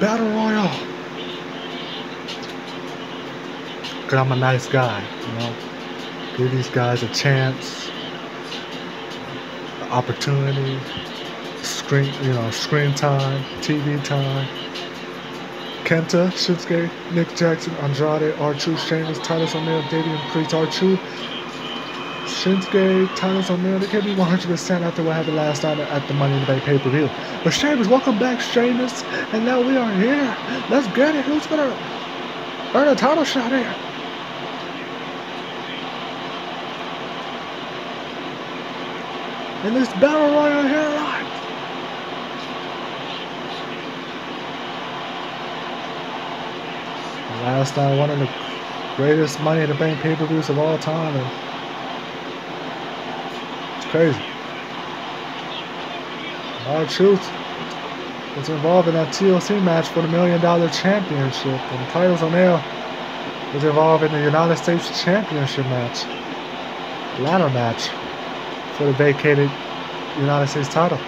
Battle Royale. Cause I'm a nice guy, you know. Give these guys a chance, opportunity, screen, you know, screen time, TV time. Kenta, Shinsuke, Nick Jackson, Andrade, R-Truth, Sheamus, Titus O'Neil, Damian Priest, R-Truth, Shinsuke, Titus O'Neil, they can't be 100% after what happened last night at the Money in the Bank pay-per-view. But Sheamus, welcome back, Sheamus, and now we are here. Let's get it. Who's gonna earn a title shot here? In this battle royal here live. Last night, one of the greatest Money in the Bank pay-per-views of all time. And crazy. R-Truth was involved in that TLC match for the Million Dollar Championship. And the Titus O'Neil was involved in the United States Championship match. Ladder match for the vacated United States title.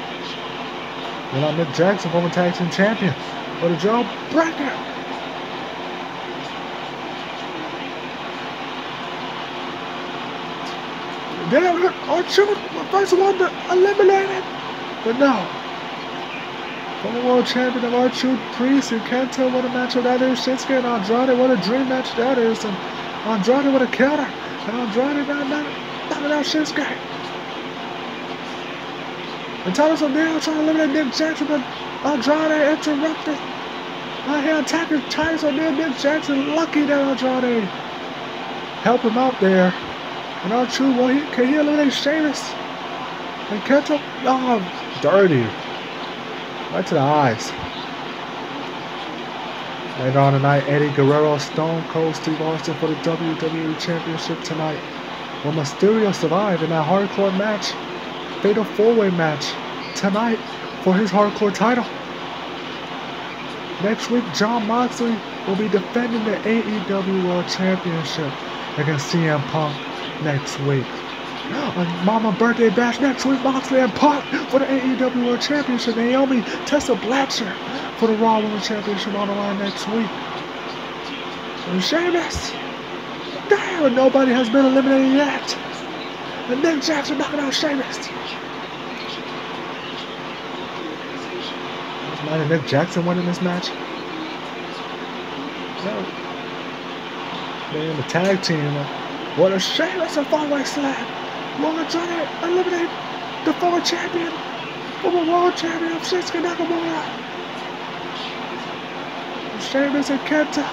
And I'm Nick Jackson, former tag team champion for the Jawbreaker. Then R-Truth was first one to eliminate it. But no. Former world champion of R-Truth, Priest, and Kenta, what a matchup that is. Shinsuke and Andrade, what a dream match that is. And Andrade with a counter. And Andrade not, not, knocking out Shinsuke. And Titus O'Neil trying to eliminate Nick Jackson, but Andrade interrupted. Uh, out here attacking Titus O'Neil, Nick Jackson. Lucky that Andrade help him out there. And R-Truth, well, he, can he eliminate Sheamus? And Kenta, oh, dirty. Right to the eyes. Later on tonight, Eddie Guerrero, Stone Cold Steve Austin for the WWE Championship tonight. Will Mysterio survive in that hardcore match? Fatal 4-way match tonight for his hardcore title. Next week, Jon Moxley will be defending the AEW World Championship against CM Punk next week. On Mama Birthday Bash next week, Moxley and Punk for the AEW World Championship. Naomi Tessa Blanchard for the Raw Women's Championship on the line next week. And Sheamus. Damn, nobody has been eliminated yet. And Nick Jackson knocking out Sheamus. Imagine Nick Jackson winning this match. No. Man, the tag team. What a shame. That's a four-way slam. Logan trying to eliminate the former champion, former world champion of Shinsuke Nakamura. Sheamus and Kenta.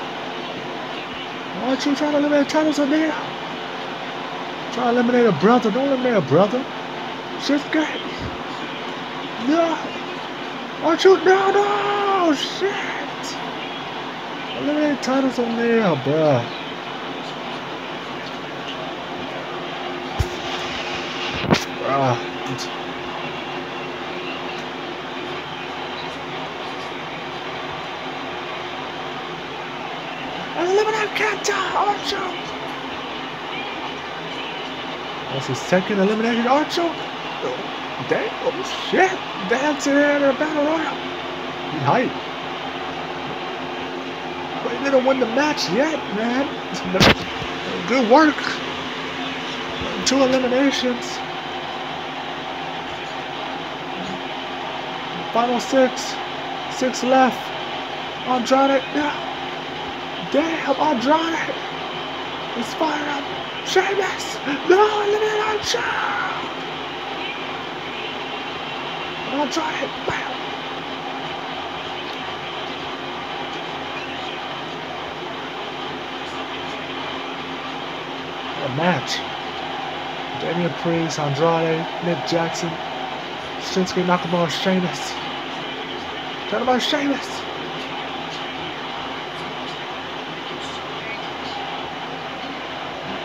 Aren't you trying to eliminate Titus O'Neil? Try to eliminate a brother. Don't eliminate a brother. Shinsuke. No. Aren't you? No, no. Shit. Eliminate titles Titus O'Neil, bruh. Ah. Eliminate Kenta Archo. That's his second eliminated Archo. Oh, damn, oh shit. Dancing in a battle royal. He hype. But he didn't win the match yet, man. Good work. Two eliminations. Final six. Six left. Andrade. Yeah. Damn, Andrade. It's fired up. Sheamus. No, eliminate Andrade. Andrade. Bam. A match. Damian Priest, Andrade, Nick Jackson, Shinsuke Nakamura, Sheamus. About Sheamus.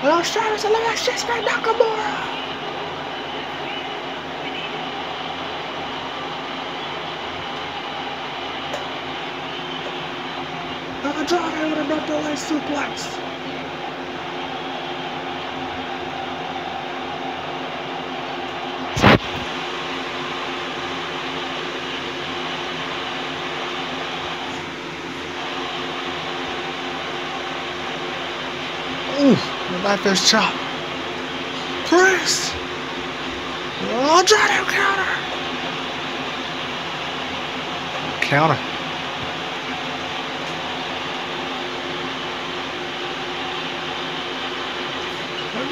Oh, Sheamus, at Shinsuke Nakamura. Andrade with a mental suplex. Knife fist chop. Press. Oh, try to counter. Counter.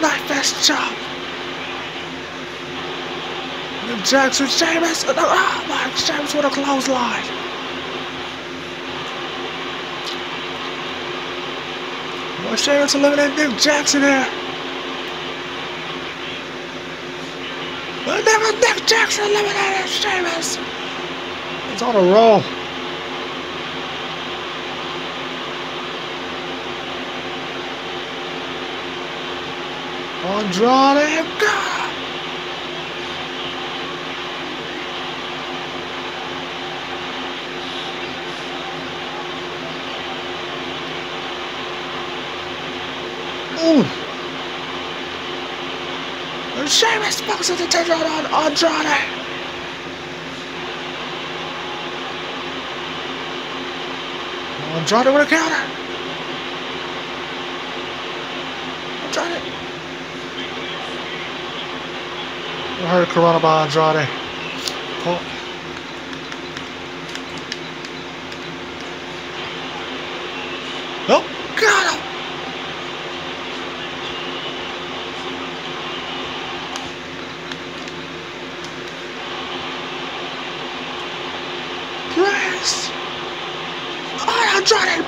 Knife fist chop. And Jackson Sheamus. Oh my, Sheamus with a clothesline. Well, Sheamus eliminated Nick Jackson there. But never Nick Jackson eliminated Sheamus. It's on a roll. Andrade, God. Sheamus focuses the attention on Andrade. Andrade with a counter. Andrade. I heard Corona by Andrade. Pull. Oh, got him. Press. Oh, Andrade.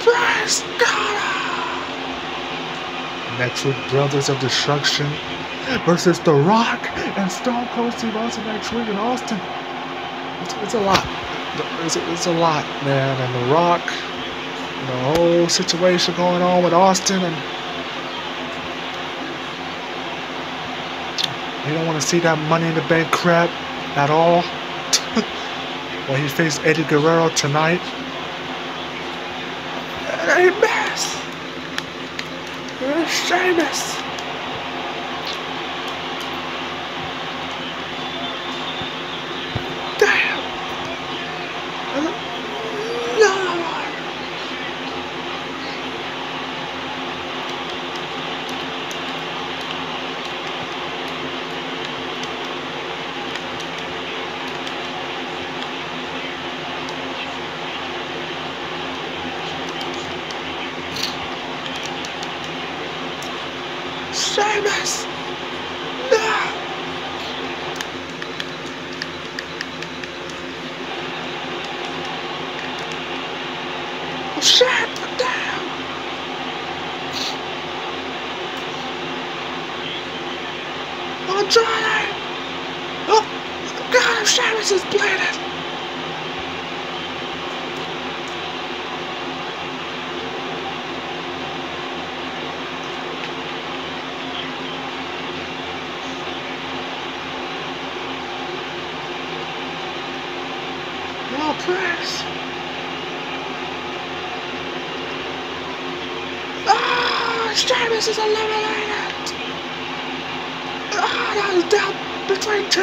Press. Got him. Next week, Brothers of Destruction versus The Rock and Stone Cold Steve Austin next week in Austin. It's, it's a lot. It's it's a lot, man. And The Rock, the whole situation going on with Austin, and you don't want to see that Money in the Bank crap at all. well, he faced Eddie Guerrero tonight. And he missed. It's Sheamus. Damn. No. Sheamus. No. Oh, shit. Damn. Oh, Johnny! Oh, God, Sheamus is bleeding. No press. Sheamus is eliminated. Ah, that is down between two.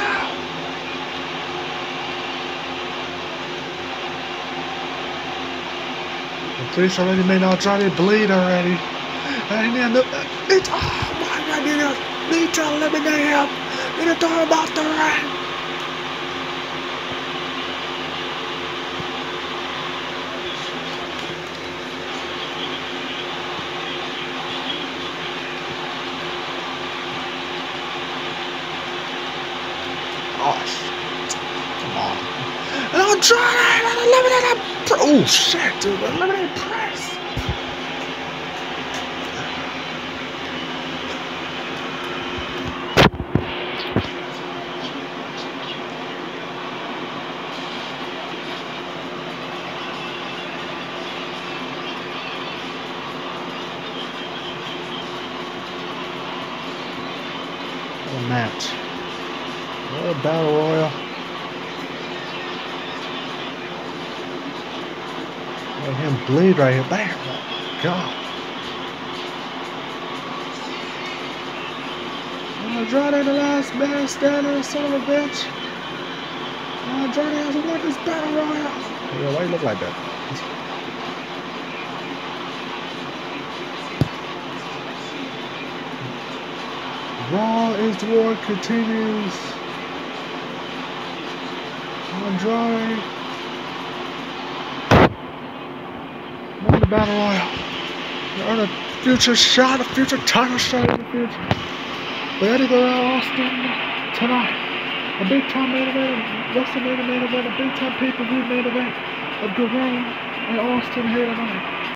The police already made Andrade bleed already. And then the, it's, oh my god, to, need to eliminate him. Need to throw him off the ring. Oh, shit. Come on. Andrade, and eliminated. Pr- oh, shit, dude. Eliminated press. Match. What a battle royal. Let him bleed right here. Bam. God. i'm gonna Andrade the last man standing, son of a bitch. I'm Andrade has won this battle royale. Yeah, why you look like that? Raw is war continues. Andrade won the battle royale. They're a future shot, a future title shot in the future. But Eddie Guerrero Austin tonight. A big time main event, WrestleMania main event, a big time pay per view main event of Guerrero and Austin here tonight.